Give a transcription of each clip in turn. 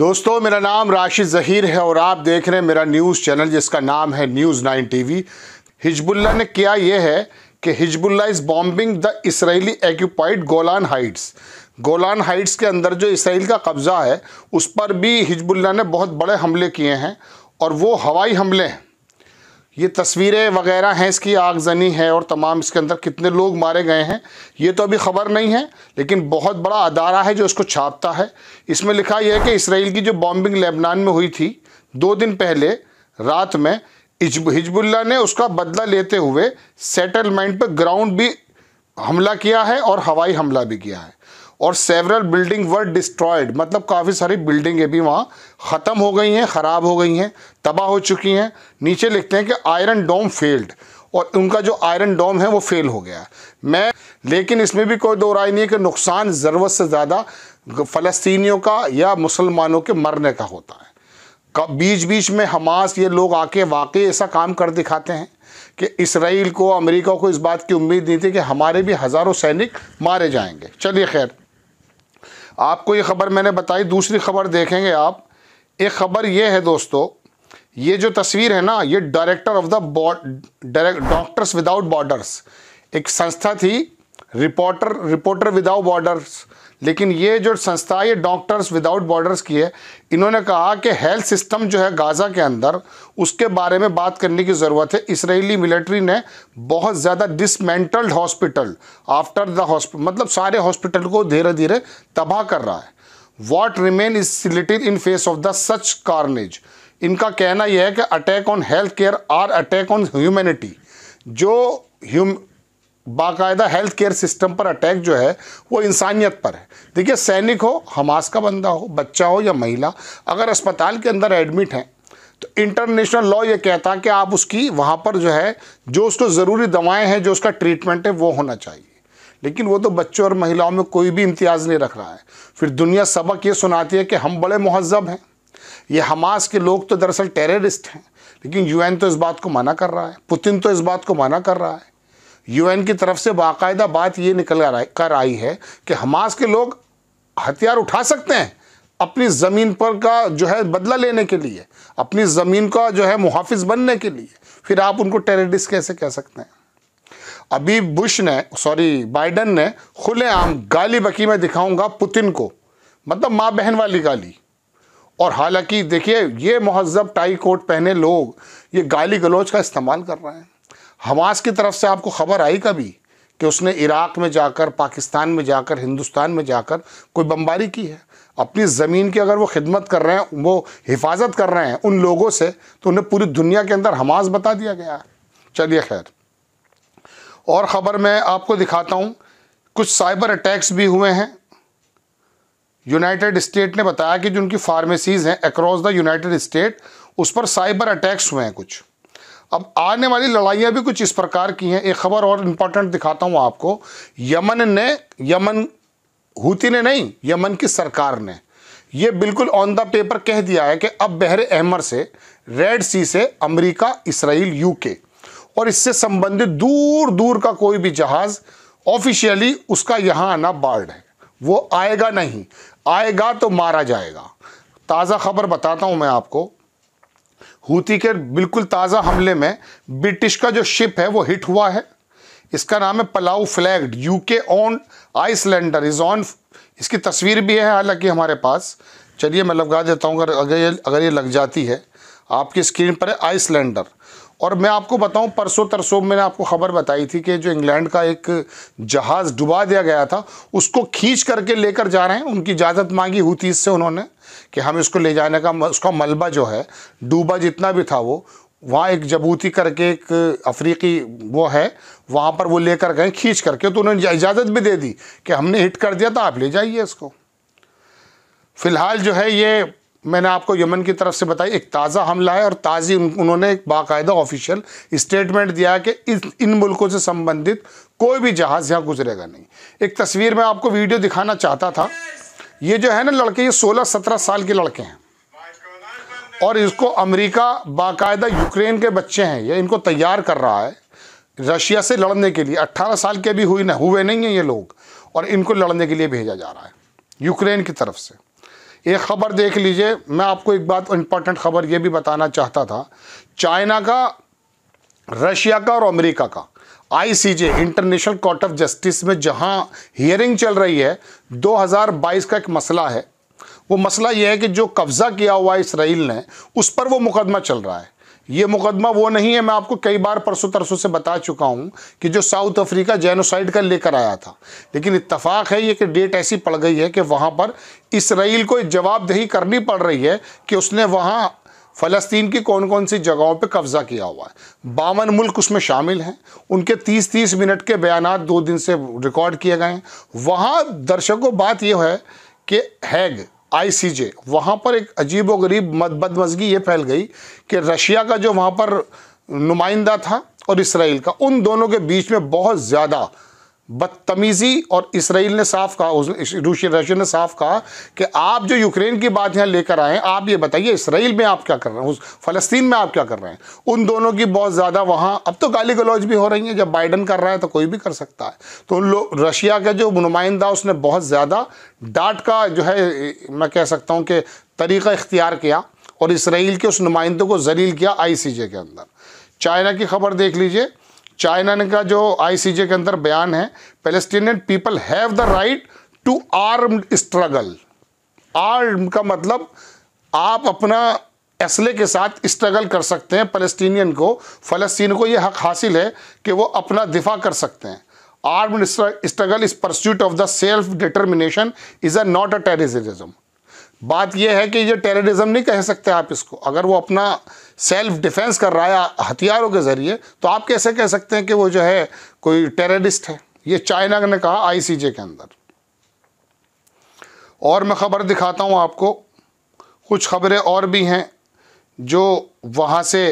दोस्तों, मेरा नाम राशिद ज़हीर है और आप देख रहे हैं मेरा न्यूज़ चैनल, जिसका नाम है न्यूज़ नाइन टीवी। हिजबुल्ला ने किया यह है कि Hezbollah is bombing the Israeli occupied Golan Heights Golan Heights के अंदर जो इसराइल का कब्ज़ा है, उस पर भी हिजबुल्ला ने बहुत बड़े हमले किए हैं और वो हवाई हमले हैं। ये तस्वीरें वगैरह हैं, इसकी आगजनी है और तमाम इसके अंदर कितने लोग मारे गए हैं, ये तो अभी ख़बर नहीं है, लेकिन बहुत बड़ा अदारा है जो इसको छापता है। इसमें लिखा यह है कि इसराइल की जो बॉम्बिंग लेबनान में हुई थी, दो दिन पहले रात में हिजबुल्ला ने उसका बदला लेते हुए सेटलमेंट पर ग्राउंड भी हमला किया है और हवाई हमला भी किया है। और सेवरल बिल्डिंग वर डिस्ट्रॉयड मतलब काफ़ी सारी बिल्डिंगें भी वहाँ ख़त्म हो गई हैं, ख़राब हो गई हैं, तबाह हो चुकी हैं। नीचे लिखते हैं कि आयरन डोम फेल्ड और उनका जो आयरन डोम है वो फेल हो गया मैं, लेकिन इसमें भी कोई दो राय नहीं है कि नुकसान ज़रूरत से ज़्यादा फ़लस्तीनियों का या मुसलमानों के मरने का होता है। बीच बीच में हमास ये लोग आके वाकई ऐसा काम कर दिखाते हैं कि इसराइल को, अमेरिका को इस बात की उम्मीद नहीं थी कि हमारे भी हज़ारों सैनिक मारे जाएँगे। चलिए खैर आपको ये खबर मैंने बताई, दूसरी खबर देखेंगे आप। एक खबर ये है दोस्तों, ये जो तस्वीर है ना, ये director of the direct doctors without borders एक संस्था थी रिपोर्टर रिपोर्टर विदाउट बॉर्डर्स लेकिन ये जो संस्था ये डॉक्टर्स विदाउट बॉर्डर्स की है, इन्होंने कहा कि हेल्थ सिस्टम जो है गाज़ा के अंदर, उसके बारे में बात करने की ज़रूरत है। इसराइली मिलिट्री ने बहुत ज़्यादा dismantled hospital after the hospital मतलब सारे हॉस्पिटल को धीरे धीरे तबाह कर रहा है। What remain is silenced in face of the such carnage इनका कहना यह है कि attack on health care are attack on humanity जो बाकायदा हेल्थ केयर सिस्टम पर अटैक जो है, वो इंसानियत पर है। देखिए, सैनिक हो, हमास का बंदा हो, बच्चा हो या महिला, अगर अस्पताल के अंदर एडमिट हैं तो इंटरनेशनल लॉ ये कहता है कि आप उसकी वहाँ पर जो है, जो उसको ज़रूरी दवाएँ हैं, जो उसका ट्रीटमेंट है, वो होना चाहिए। लेकिन वो तो बच्चों और महिलाओं में कोई भी इम्तियाज़ नहीं रख रहा है। फिर दुनिया सबक ये सुनाती है कि हम बड़े महजब हैं। ये हमास के लोग तो दरअसल टेररिस्ट हैं। लेकिन यूएन तो इस बात को मना कर रहा है पुतिन तो इस बात को मना कर रहा है। यूएन की तरफ़ से बाकायदा बात ये निकल कर आई है कि हमास के लोग हथियार उठा सकते हैं अपनी ज़मीन पर का जो है बदला लेने के लिए, अपनी ज़मीन का जो है मुहाफिज बनने के लिए। फिर आप उनको टेररिस्ट कैसे कह सकते हैं? अभी बुश ने, सॉरी, बाइडन ने खुलेआम गाली बकी में दिखाऊँगा पुतिन को मतलब माँ बहन वाली गाली। और हालाँकि देखिए, ये महजब टाई कोट पहने लोग ये गाली गलोच का इस्तेमाल कर रहे हैं। हमास की तरफ़ से आपको खबर आई कभी कि उसने इराक में जाकर, पाकिस्तान में जाकर, हिंदुस्तान में जाकर कोई बमबारी की है? अपनी ज़मीन की अगर वो खिदमत कर रहे हैं, वो हिफाजत कर रहे हैं उन लोगों से तो उन्हें पूरी दुनिया के अंदर हमास बता दिया गया है। चलिए खैर। और ख़बर मैं आपको दिखाता हूँ, कुछ साइबर अटैक्स भी हुए हैं। यूनाइटेड स्टेट ने बताया कि जो उनकी फार्मेसीज़ हैं अक्रॉस द यूनाइटेड स्टेट उस पर साइबर अटैक्स हुए हैं कुछ। अब आने वाली लड़ाइयाँ भी कुछ इस प्रकार की हैं। एक खबर और इम्पोर्टेंट दिखाता हूँ आपको। यमन ने, यमन, हूती ने नहीं, यमन की सरकार ने। ये बिल्कुल ऑन द पेपर कह दिया है कि अब बहर अहमर से रेड सी से अमेरिका, इसराइल यूके और इससे संबंधित दूर दूर का कोई भी जहाज़ ऑफिशियली उसका यहाँ आना बार्ड है। वो आएगा नहीं। आएगा तो मारा जाएगा। ताज़ा खबर बताता हूँ मैं आपको। हूती के बिल्कुल ताज़ा हमले में ब्रिटिश का जो शिप है, वो हिट हुआ है। इसका नाम है Palau flagged. UK on islander is on इसकी तस्वीर भी है हालाँकि हमारे पास। चलिए मैं लगा देता हूँ, अगर अगर ये अगर ये लग जाती है। आपकी स्क्रीन पर है आइसलैंडर और मैं आपको बताऊँ, परसों तरसों मैंने आपको खबर बताई थी कि जो इंग्लैंड का एक जहाज़ डुबा दिया गया था, उसको खींच करके लेकर जा रहे हैं। उनकी इजाज़त मांगी हुई थी इससे उन्होंने कि हम इसको ले जाने का उसका मलबा जो है, डूबा जितना भी था वो, वहाँ एक जबूती करके एक अफ्रीकी वो है, वहाँ पर वो लेकर गए, खींच करके। तो उन्होंने इजाज़त भी दे दी कि हमने हिट कर दिया था आप ले जाइए इसको। फ़िलहाल जो है ये मैंने आपको यमन की तरफ़ से बताई, एक ताज़ा हमला है और ताज़ी उन्होंने एक बाकायदा ऑफिशियल स्टेटमेंट दिया है कि इस, इन मुल्कों से संबंधित कोई भी जहाज़ यहाँ गुजरेगा नहीं। एक तस्वीर में आपको वीडियो दिखाना चाहता था। ये जो है ना लड़के, ये सोलह सत्रह साल के लड़के हैं। और इसको अमेरिका बाकायदा यूक्रेन के बच्चे हैं, ये इनको तैयार कर रहा है रशिया से लड़ने के लिए। 18 साल के भी हुई ना, हुए नहीं हैं ये लोग, और इनको लड़ने के लिए भेजा जा रहा है, यूक्रेन की तरफ़ से। एक खबर देख लीजिए, मैं आपको एक बात इम्पोर्टेंट खबर ये भी बताना चाहता था। चाइना का, रशिया का और अमेरिका का ICJ international court of justice में जहाँ हियरिंग चल रही है 2022 का एक मसला है। वो मसला ये है कि जो कब्ज़ा किया हुआ है इसराइल ने, उस पर वो मुकदमा चल रहा है। ये मुकदमा वो नहीं है, मैं आपको कई बार परसों तरसों से बता चुका हूँ कि जो साउथ अफ्रीका जेनोसाइड का लेकर आया था। लेकिन इत्तफाक है ये कि डेट ऐसी पड़ गई है कि वहाँ पर इसराइल को जवाबदेही करनी पड़ रही है कि उसने वहाँ फ़लस्तीन की कौन कौन सी जगहों पे कब्ज़ा किया हुआ है। बावन मुल्क उसमें शामिल हैं। उनके तीस तीस मिनट के बयान दो दिन से रिकॉर्ड किए गए हैं। वहाँ दर्शकों, बात यह है कि हैग आईसीजे वहाँ पर एक अजीब व गरीब बदमजगी ये फैल गई कि रशिया का जो वहाँ पर नुमाइंदा था और इसराइल का, उन दोनों के बीच में बहुत ज़्यादा बदतमीज़ी और इसराइल ने साफ़ कहा रूसिया रशिया ने साफ़ कहा कि आप जो यूक्रेन की बात यहाँ लेकर आए आप ये बताइए, इसराइल में आप क्या कर रहे हैं, उस फ़लस्तीन में आप क्या कर रहे हैं? उन दोनों की बहुत ज़्यादा वहाँ, अब तो गाली गलौज भी हो रही हैं, जब बाइडन कर रहा है तो कोई भी कर सकता है। तो उन लोग, रशिया का जो नुमाइंदा, उसने बहुत ज़्यादा डांट का जो है, मैं कह सकता हूँ कि तरीक़ा इख्तियार किया और इसराइल के उस नुमाइंदे को जलील किया आईसीजे के अंदर। चाइना की खबर देख लीजिए चाइना ने का जो आईसीजे के अंदर बयान है Palestinian people have the right to armed struggle arm का मतलब आप अपना असले के साथ स्ट्रगल कर सकते हैं फलस्तीनियन को फ़लस्तीन को ये हक हासिल है कि वो अपना दिफा कर सकते हैं। Armed struggle is pursuit of the self determination is a not a terrorism बात यह है कि ये टेररिज्म नहीं कह सकते आप इसको। अगर वो अपना सेल्फ डिफेंस कर रहा है हथियारों के ज़रिए तो आप कैसे कह सकते हैं कि वो जो है कोई टेररिस्ट है? ये चाइना ने कहा आईसीजे के अंदर। और मैं ख़बर दिखाता हूँ आपको। कुछ खबरें और भी हैं जो वहाँ से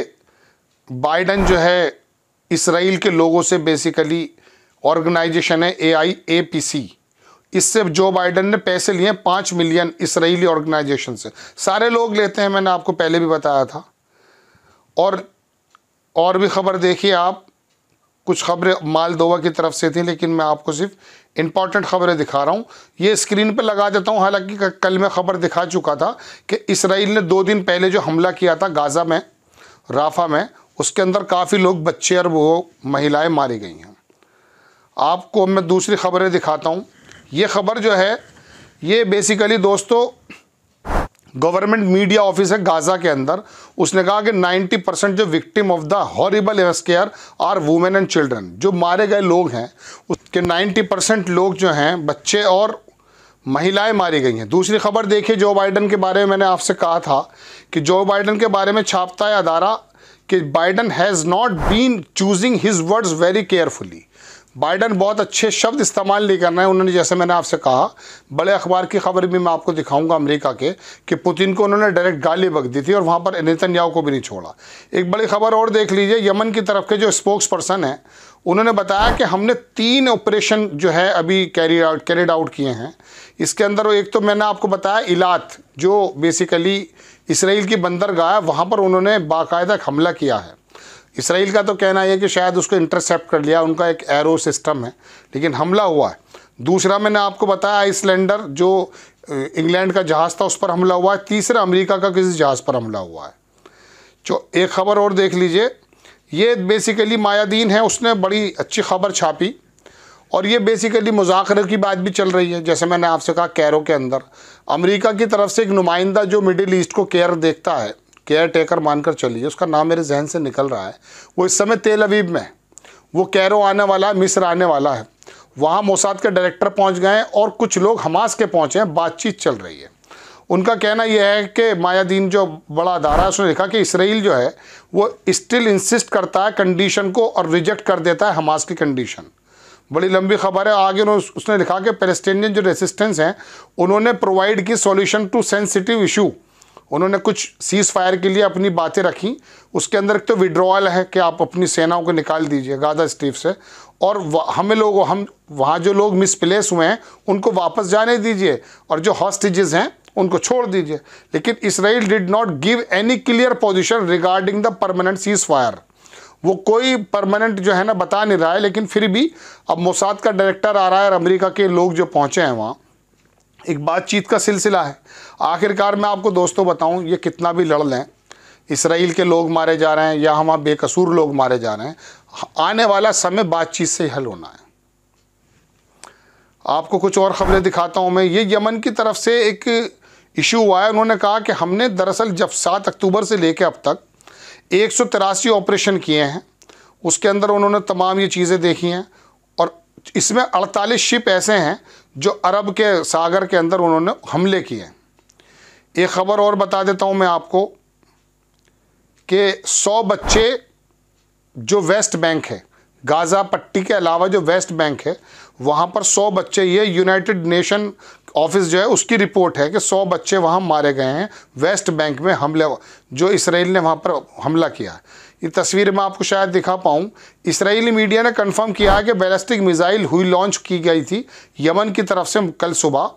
बाइडन जो है इसराइल के लोगों से बेसिकली ऑर्गेनाइजेशन है ए आई ए पी सी इससे जो बाइडन ने पैसे लिए, पाँच मिलियन इसराइली ऑर्गेनाइजेशन से। सारे लोग लेते हैं, मैंने आपको पहले भी बताया था। और और भी ख़बर देखिए आप। कुछ खबरें मालदोवा की तरफ़ से थी, लेकिन मैं आपको सिर्फ़ इंपॉर्टेंट खबरें दिखा रहा हूँ। ये स्क्रीन पर लगा देता हूँ, हालाँकि कल मैं ख़बर दिखा चुका था कि इसराइल ने दो दिन पहले जो हमला किया था गाज़ा में, राफा में, उसके अंदर काफ़ी लोग बच्चे और वो महिलाएँ मारी गई हैं। आपको मैं दूसरी खबरें दिखाता हूँ। ये ख़बर जो है, ये बेसिकली दोस्तों गवर्नमेंट मीडिया ऑफ़िस है गाज़ा के अंदर। उसने कहा कि 90 परसेंट जो victim of the horrible massacre are women and children जो मारे गए लोग हैं, उसके 90 परसेंट लोग जो हैं, बच्चे और महिलाएँ मारी गई हैं। दूसरी खबर देखिए जो बाइडन के बारे में मैंने आपसे कहा था कि जो बाइडन के बारे में छापता है अदारा कि Biden has not been choosing his words very carefully Biden बहुत अच्छे शब्द इस्तेमाल नहीं कर रहे हैं। उन्होंने, जैसे मैंने आपसे कहा, बड़े अखबार की खबर भी मैं आपको दिखाऊँगा अमेरिका के, कि पुतिन को उन्होंने डायरेक्ट गाली बक दी थी और वहाँ पर नेतन्याहू को भी नहीं छोड़ा। एक बड़ी खबर और देख लीजिए, यमन की तरफ़ के जो स्पोक्स पर्सन हैं, उन्होंने बताया कि हमने तीन ऑपरेशन जो है अभी कैरी आउट कैरिड आउट किए हैं। इसके अंदर एक तो मैंने आपको बताया, इलात, जो बेसिकली इसराइल की बंदरगाह है, वहाँ पर उन्होंने बाकायदा हमला किया है। इसराइल का तो कहना है कि शायद उसको इंटरसेप्ट कर लिया, उनका एक एरो सिस्टम है। लेकिन हमला हुआ है। दूसरा मैंने आपको बताया आइसलैंडर जो इंग्लैंड का जहाज़ था, उस पर हमला हुआ है। तीसरा, अमेरिका का किसी जहाज़ पर हमला हुआ है। जो एक खबर और देख लीजिए, ये बेसिकली मायादीन है, उसने बड़ी अच्छी खबर छापी। और ये बेसिकली मुजाकर की बात भी चल रही है, जैसे मैंने आपसे कहा, कैरो के अंदर। अमेरिका की तरफ़ से एक नुमाइंदा जो मिडिल ईस्ट को केयर देखता है केयर टेकर मानकर चलिए, उसका नाम मेरे जहन से निकल रहा है। वो इस समय तेल अवीब में वो कैरो आने वाला है, मिस्र आने वाला है। वहाँ मोसाद के डायरेक्टर पहुँच गए और कुछ लोग हमास के पहुँचे हैं, बातचीत चल रही है। उनका कहना यह है कि मायादीन जो बड़ा अदारा है, उसने लिखा कि इसराइल जो है, वो स्टिल इंसिस्ट करता है कंडीशन को और रिजेक्ट कर देता है हमास की कंडीशन बड़ी लंबी खबर है। आगे उसने लिखा कि पेलेस्टीनियन जो रेसिस्टेंस हैं, उन्होंने प्रोवाइड की सॉल्यूशन टू सेंसिटिव इशू उन्होंने कुछ सीज़ फायर के लिए अपनी बातें रखी। उसके अंदर एक तो विड्रॉल है कि आप अपनी सेनाओं को निकाल दीजिए गादा स्टीव से। और हमें लोग, हम, वहाँ जो लोग मिसप्लेस हुए हैं, उनको वापस जाने दीजिए और जो हॉस्टेजेस हैं, उनको छोड़ दीजिए। लेकिन Israel did not give any clear position regarding the permanent cease fire वो कोई परमानेंट जो है ना, बता नहीं रहा है, लेकिन फिर भी अब मोसाद का डायरेक्टर आ रहा है और अमेरिका के लोग जो पहुँचे हैं वहाँ एक बातचीत का सिलसिला है। आखिरकार मैं आपको दोस्तों बताऊँ, ये कितना भी लड़ लें, इसराइल के लोग मारे जा रहे हैं या हम बेकसूर लोग मारे जा रहे हैं, आने वाला समय बातचीत से हल होना है। आपको कुछ और खबरें दिखाता हूँ मैं। ये यमन की तरफ़ से एक इशू हुआ है। उन्होंने कहा कि हमने दरअसल जब सात अक्टूबर से लेकर अब तक एक सौ तिरासी ऑपरेशन किए हैं, उसके अंदर उन्होंने तमाम ये चीज़ें देखी हैं और इसमें अड़तालीस शिप ऐसे हैं जो अरब के सागर के अंदर उन्होंने हमले किए एक ख़बर और बता देता हूँ मैं आपको कि सौ बच्चे जो वेस्ट बैंक है, गाज़ा पट्टी के अलावा जो वेस्ट बैंक है, वहाँ पर सौ बच्चे, ये यूनाइटेड नेशन ऑफ़िस जो है, उसकी रिपोर्ट है कि सौ बच्चे वहाँ मारे गए हैं, वेस्ट बैंक में हमले, जो इसराइल ने वहाँ पर हमला किया ये तस्वीर मैं आपको शायद दिखा पाऊँ। इसराइली मीडिया ने कन्फर्म किया है कि बैलिस्टिक मिज़ाइल हुई लॉन्च की गई थी यमन की तरफ़ से कल सुबह।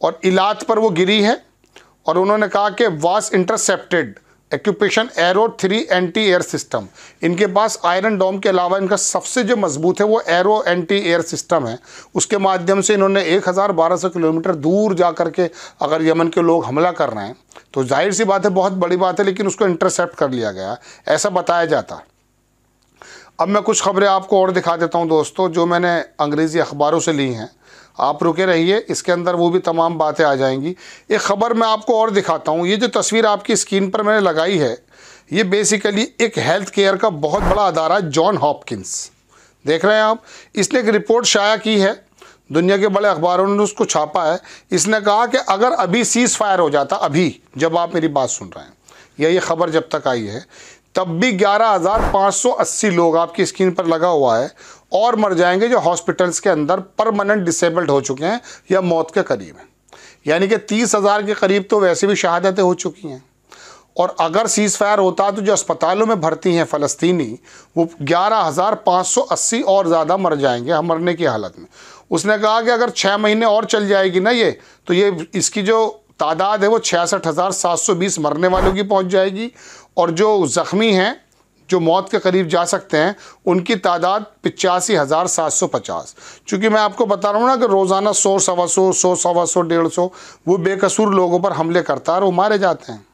और इलात पर वो गिरी है और उन्होंने कहा कि was intercepted occupation, arrow three anti air system. इनके पास आयरन डोम के अलावा इनका सबसे जो मज़बूत है, वो एरो एंटी एयर सिस्टम है। उसके माध्यम से इन्होंने एक हज़ार बारह सौ किलोमीटर दूर जा कर के अगर यमन के लोग हमला कर रहे हैं तो ज़ाहिर सी बात है, बहुत बड़ी बात है, लेकिन उसको इंटरसेप्ट कर लिया गया। ऐसा बताया जाता। अब मैं कुछ खबरें आपको और दिखा देता हूँ दोस्तों, जो मैंने अंग्रेज़ी अखबारों से ली हैं। आप रुके रहिए, इसके अंदर वो भी तमाम बातें आ जाएँगी। एक ख़बर मैं आपको और दिखाता हूँ। ये जो तस्वीर आपकी स्क्रीन पर मैंने लगाई है, ये बेसिकली एक हेल्थ केयर का बहुत बड़ा अदारा जॉन हॉपकिंस देख रहे हैं आप, इसने एक रिपोर्ट शाया की है। दुनिया के बड़े अखबारों ने उसको छापा है। इसने कहा कि अगर अभी सीज़ फायर हो जाता, अभी, जब आप मेरी बात सुन रहे हैं, या ये खबर जब तक आई है तब भी ग्यारह हज़ार पाँच सौ अस्सी लोग आपकी स्क्रीन पर लगा हुआ है और मर जाएँगे जो हॉस्पिटल्स के अंदर परमानेंट डिसेबल्ड हो चुके हैं या मौत के करीब हैं। यानी कि तीस हज़ार के करीब तो वैसे भी शहादतें हो चुकी हैं। और अगर सीज़ फायर होता तो जो अस्पतालों में भर्ती हैं फ़लस्तीनी, वो ग्यारह हज़ार पाँच सौ अस्सी और ज़्यादा मर जाएँगे हम मरने की हालत में। उसने कहा कि अगर छः महीने और चल जाएगी ना ये तो ये इसकी जो तादाद है वो छियासठ हज़ार सात सौ बीस मरने वालों की पहुँच जाएगी और जो ज़ख्मी हैं, जो मौत के करीब जा सकते हैं, उनकी तादाद पिचासी हज़ार सात सौ पचास। चूँकि मैं आपको बता रहा हूँ ना कि रोज़ाना सौ, सवा सौ सौ, सवा सौ, डेढ़ सौ, वो बेकसूर लोगों पर हमले करता है और वो मारे जाते हैं।